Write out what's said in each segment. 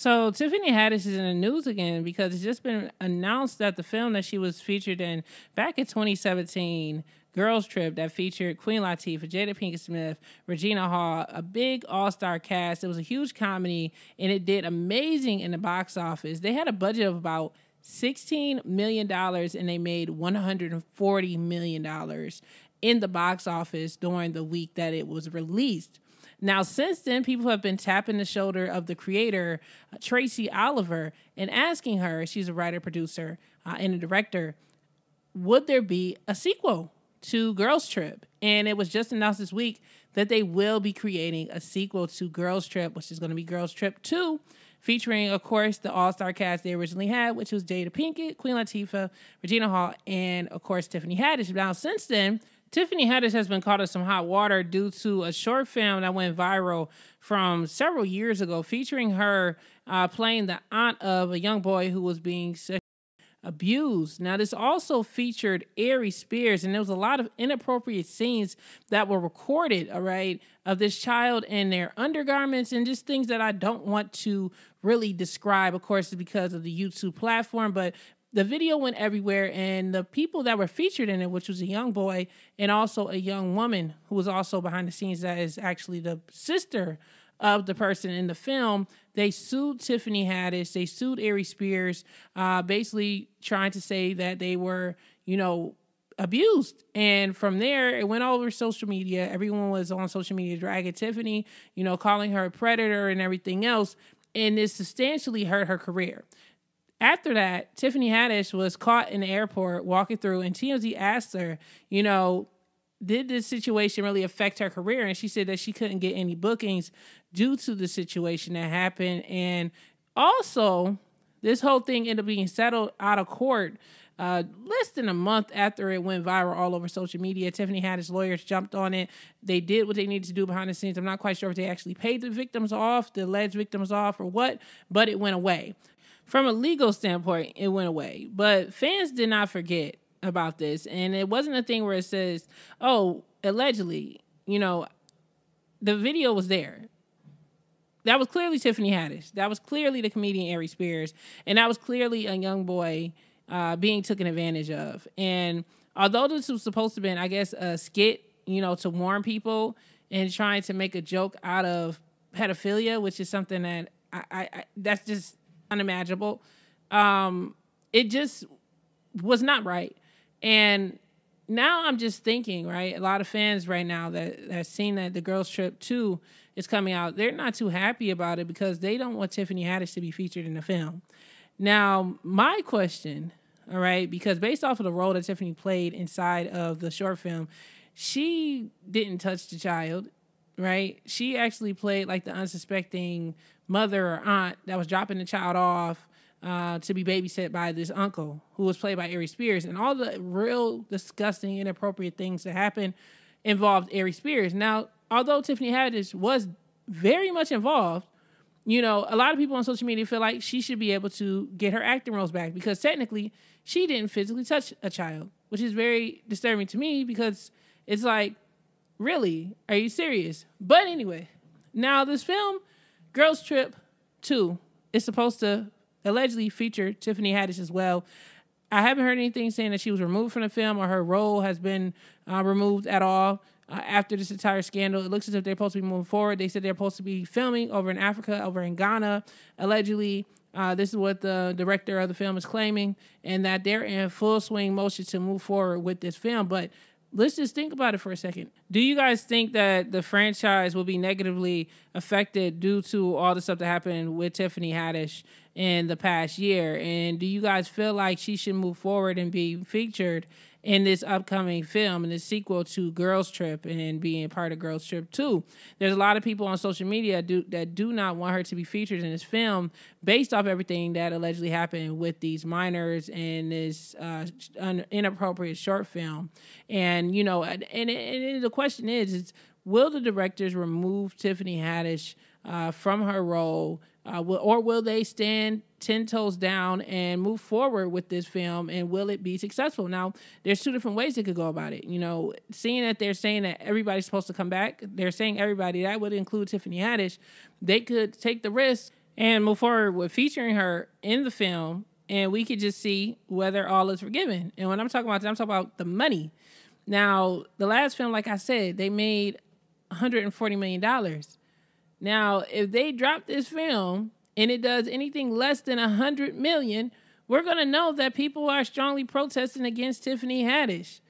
So Tiffany Haddish is in the news again because it's just been announced that the film that she was featured in back in 2017, Girls Trip, that featured Queen Latifah, Jada Pinkett Smith, Regina Hall, a big all-star cast. It was a huge comedy and it did amazing in the box office. They had a budget of about $16 million and they made $140 million in the box office during the week that it was released. Now, since then, people have been tapping the shoulder of the creator, uh, Tracy Oliver, and asking her, she's a writer, producer, uh, and a director, would there be a sequel to Girls Trip? And it was just announced this week that they will be creating a sequel to Girls Trip, which is going to be Girls Trip 2, featuring, of course, the all star cast they originally had, which was Jada Pinkett, Queen Latifah, Regina Hall, and, of course, Tiffany Haddish. Now, since then, Tiffany Haddish has been caught in some hot water due to a short film that went viral from several years ago featuring her uh, playing the aunt of a young boy who was being abused. Now, this also featured Aries Spears, and there was a lot of inappropriate scenes that were recorded, all right, of this child in their undergarments and just things that I don't want to really describe, of course, because of the YouTube platform. But the video went everywhere and the people that were featured in it which was a young boy and also a young woman who was also behind the scenes that is actually the sister of the person in the film they sued tiffany haddish they sued Ari spears uh, basically trying to say that they were you know abused. And from there it went all over social media. Everyone was on social media dragging tiffany you know calling her a predator and everything else and it substantially hurt her career after that, Tiffany Haddish was caught in the airport walking through, and TMZ asked her, you know, did this situation really affect her career? And she said that she couldn't get any bookings due to the situation that happened. And also, this whole thing ended up being settled out of court uh, less than a month after it went viral all over social media. Tiffany Haddish lawyers jumped on it. They did what they needed to do behind the scenes. I'm not quite sure if they actually paid the victims off, the alleged victims off, or what, but it went away from a legal standpoint, it went away. But fans did not forget about this. And it wasn't a thing where it says, oh, allegedly, you know, the video was there. That was clearly Tiffany Haddish. That was clearly the comedian Ari Spears. And that was clearly a young boy uh, being taken advantage of. And although this was supposed to be, I guess, a skit, you know, to warn people and trying to make a joke out of pedophilia, which is something that I, I, I that's just unimaginable. Um, it just was not right. And now I'm just thinking, right? A lot of fans right now that have seen that the Girls Trip 2 is coming out, they're not too happy about it because they don't want Tiffany Haddish to be featured in the film. Now, my question, all right, because based off of the role that Tiffany played inside of the short film, she didn't touch the child, right? She actually played like the unsuspecting mother or aunt that was dropping the child off uh, to be babysat by this uncle who was played by Ari Spears, and all the real disgusting, inappropriate things that happened involved Ari Spears. Now, although Tiffany Haddish was very much involved, you know, a lot of people on social media feel like she should be able to get her acting roles back because technically she didn't physically touch a child, which is very disturbing to me because it's like, really, are you serious? But anyway, now this film Girls Trip 2 is supposed to allegedly feature Tiffany Haddish as well. I haven't heard anything saying that she was removed from the film or her role has been uh, removed at all uh, after this entire scandal. It looks as if they're supposed to be moving forward. They said they're supposed to be filming over in Africa, over in Ghana, allegedly. Uh, this is what the director of the film is claiming, and that they're in full swing motion to move forward with this film. But let's just think about it for a second. Do you guys think that the franchise will be negatively affected due to all the stuff that happened with Tiffany Haddish in the past year? And do you guys feel like she should move forward and be featured in this upcoming film and the sequel to Girls Trip and being part of Girls Trip 2. There's a lot of people on social media do, that do not want her to be featured in this film based off everything that allegedly happened with these minors and this uh, inappropriate short film. And, you know, and, and, and the question is, is will the directors remove Tiffany Haddish uh, from her role? Uh, will, or will they stand 10 toes down and move forward with this film and will it be successful now there's two different ways they could go about it you know seeing that they're saying that everybody's supposed to come back they're saying everybody that would include tiffany haddish they could take the risk and move forward with featuring her in the film, and we could just see whether all is forgiven. And when I'm talking about, that, I'm talking about the money. Now, the last film, like I said, they made 140 million dollars. Now, if they drop this film and it does anything less than a 100 million, we're going to know that people are strongly protesting against Tiffany Haddish.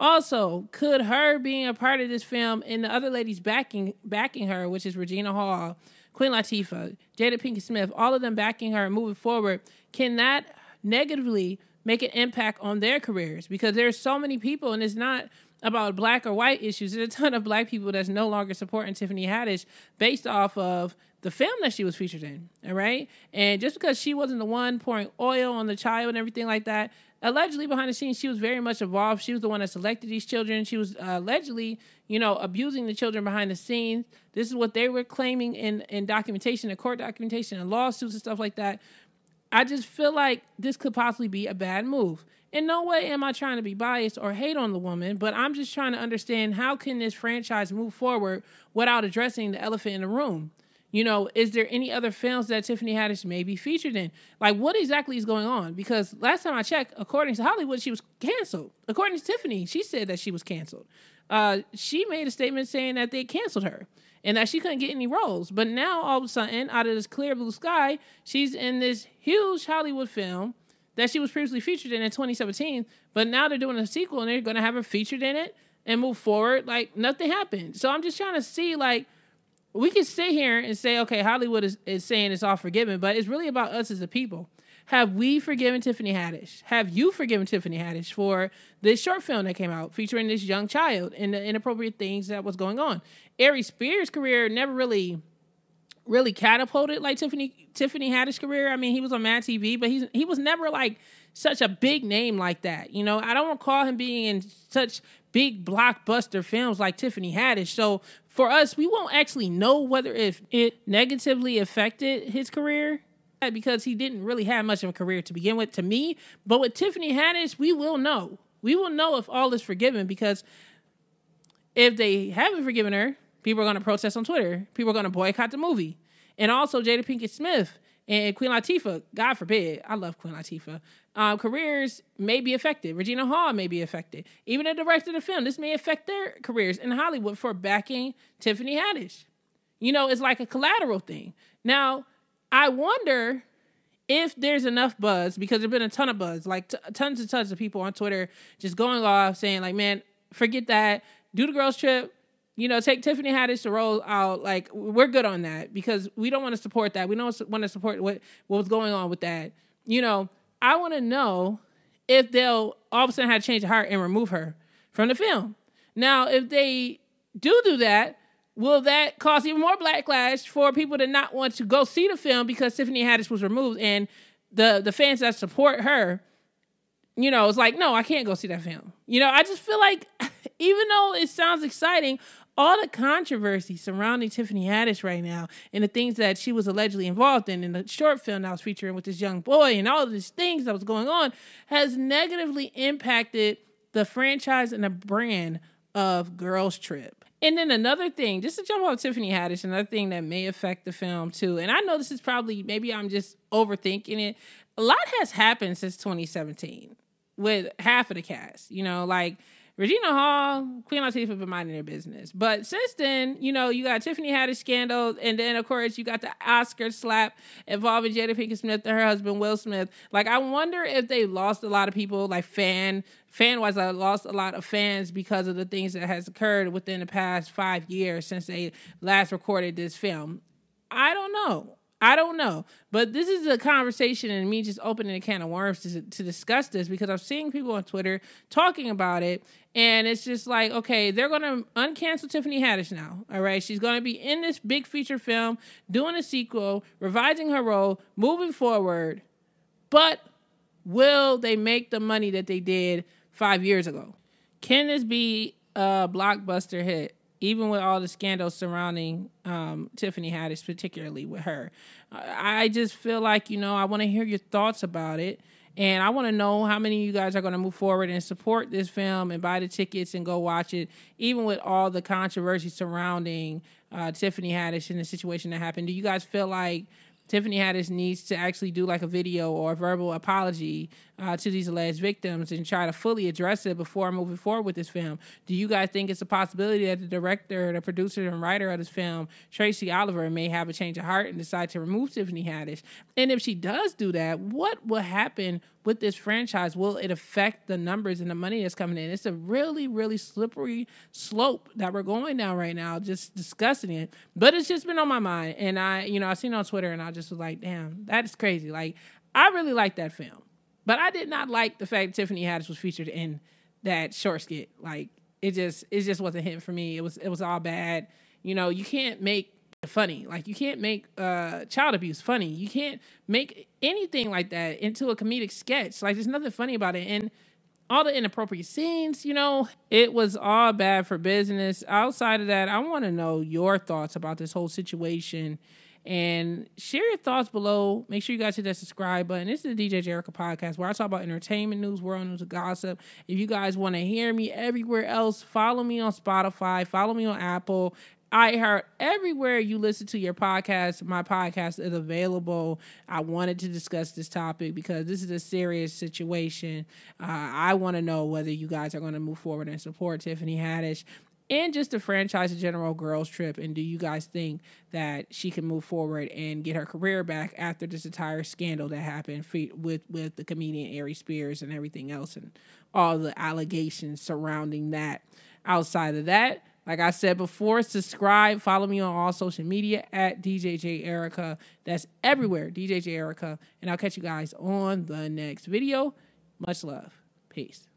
Also, could her being a part of this film and the other ladies backing backing her, which is Regina Hall, Queen Latifah, Jada Pinkett Smith, all of them backing her and moving forward, can that negatively make an impact on their careers? Because there's so many people, and it's not about black or white issues. There's a ton of black people that's no longer supporting Tiffany Haddish based off of the film that she was featured in. All right. And just because she wasn't the one pouring oil on the child and everything like that, allegedly behind the scenes, she was very much involved. She was the one that selected these children. She was uh, allegedly, you know, abusing the children behind the scenes. This is what they were claiming in, in documentation, in court documentation, and lawsuits and stuff like that. I just feel like this could possibly be a bad move. In no way am I trying to be biased or hate on the woman, but I'm just trying to understand how can this franchise move forward without addressing the elephant in the room. You know, is there any other films that Tiffany Haddish may be featured in? Like, what exactly is going on? Because last time I checked, according to Hollywood, she was canceled. According to Tiffany, she said that she was canceled. Uh, she made a statement saying that they canceled her and that she couldn't get any roles. But now, all of a sudden, out of this clear blue sky, she's in this huge Hollywood film that she was previously featured in in 2017. But now they're doing a sequel and they're going to have her featured in it and move forward like nothing happened. So I'm just trying to see like we can sit here and say, okay, Hollywood is, is saying it's all forgiven, but it's really about us as a people. Have we forgiven Tiffany Haddish? Have you forgiven Tiffany Haddish for this short film that came out featuring this young child and the inappropriate things that was going on? Ari Spears' career never really really catapulted like Tiffany Tiffany Haddish career. I mean, he was on Mad TV, but he's he was never like such a big name like that. You know, I don't recall him being in such big blockbuster films like Tiffany Haddish. So for us, we won't actually know whether if it negatively affected his career because he didn't really have much of a career to begin with to me. But with Tiffany Haddish, we will know. We will know if all is forgiven because if they haven't forgiven her, people are going to protest on Twitter. People are going to boycott the movie. And also Jada Pinkett Smith and Queen Latifah, God forbid, I love Queen Latifah. Um, careers may be affected. Regina Hall may be affected. Even the director of the film, this may affect their careers in Hollywood for backing Tiffany Haddish. You know, it's like a collateral thing. Now, I wonder if there's enough buzz because there's been a ton of buzz, like t- tons and tons of people on Twitter just going off saying, like, man, forget that, do the girls trip, you know, take Tiffany Haddish to roll out. Like, we're good on that because we don't want to support that. We don't want to support what what was going on with that. You know, I want to know if they'll all of a sudden have to change their heart and remove her from the film. Now, if they do do that, will that cause even more backlash for people to not want to go see the film because Tiffany Haddish was removed and the the fans that support her, you know, it's like, no, I can't go see that film. You know, I just feel like even though it sounds exciting, all the controversy surrounding Tiffany Haddish right now and the things that she was allegedly involved in in the short film that was featuring with this young boy and all of these things that was going on has negatively impacted the franchise and the brand of Girls Trip. And then another thing, just to jump off Tiffany Haddish, another thing that may affect the film too. And I know this is probably maybe I'm just overthinking it. A lot has happened since 2017 with half of the cast. You know, like Regina Hall, Queen Latifah been minding their business. But since then, you know, you got Tiffany Haddish scandal, and then of course you got the Oscar slap involving Jada Pinkett Smith and her husband Will Smith. Like, I wonder if they lost a lot of people, like fan fan wise, I lost a lot of fans because of the things that has occurred within the past five years since they last recorded this film. I don't know. I don't know. But this is a conversation and me just opening a can of worms to, to discuss this because I'm seeing people on Twitter talking about it. And it's just like, okay, they're going to uncancel Tiffany Haddish now. All right. She's going to be in this big feature film, doing a sequel, revising her role, moving forward. But will they make the money that they did five years ago? Can this be a blockbuster hit? Even with all the scandals surrounding um, Tiffany Haddish, particularly with her. I just feel like, you know, I want to hear your thoughts about it. And I want to know how many of you guys are going to move forward and support this film and buy the tickets and go watch it, even with all the controversy surrounding uh, Tiffany Haddish and the situation that happened. Do you guys feel like Tiffany Haddish needs to actually do like a video or a verbal apology uh, to these alleged victims and try to fully address it before moving forward with this film. Do you guys think it's a possibility that the director, the producer, and writer of this film, Tracy Oliver, may have a change of heart and decide to remove Tiffany Haddish? And if she does do that, what will happen with this franchise? Will it affect the numbers and the money that's coming in? It's a really, really slippery slope that we're going down right now, just discussing it. But it's just been on my mind. And I, you know, I seen on Twitter and I just was like, damn, that is crazy. Like, I really like that film. But I did not like the fact Tiffany Haddish was featured in that short skit. Like it just it just wasn't hitting for me. It was it was all bad. You know, you can't make funny. Like you can't make uh, child abuse funny. You can't make anything like that into a comedic sketch. Like there's nothing funny about it. And all the inappropriate scenes, you know, it was all bad for business. Outside of that, I want to know your thoughts about this whole situation and share your thoughts below. Make sure you guys hit that subscribe button. This is the DJ Jerica podcast where I talk about entertainment news, world news, and gossip. If you guys want to hear me everywhere else, follow me on Spotify, follow me on Apple. I heard everywhere you listen to your podcast, my podcast is available. I wanted to discuss this topic because this is a serious situation. Uh, I want to know whether you guys are going to move forward and support Tiffany Haddish and just the franchise general girls trip and do you guys think that she can move forward and get her career back after this entire scandal that happened with with the comedian Ari Spears and everything else and all the allegations surrounding that outside of that like I said before, subscribe, follow me on all social media at DJJ Erica. That's everywhere, DJJ Erica. And I'll catch you guys on the next video. Much love. Peace.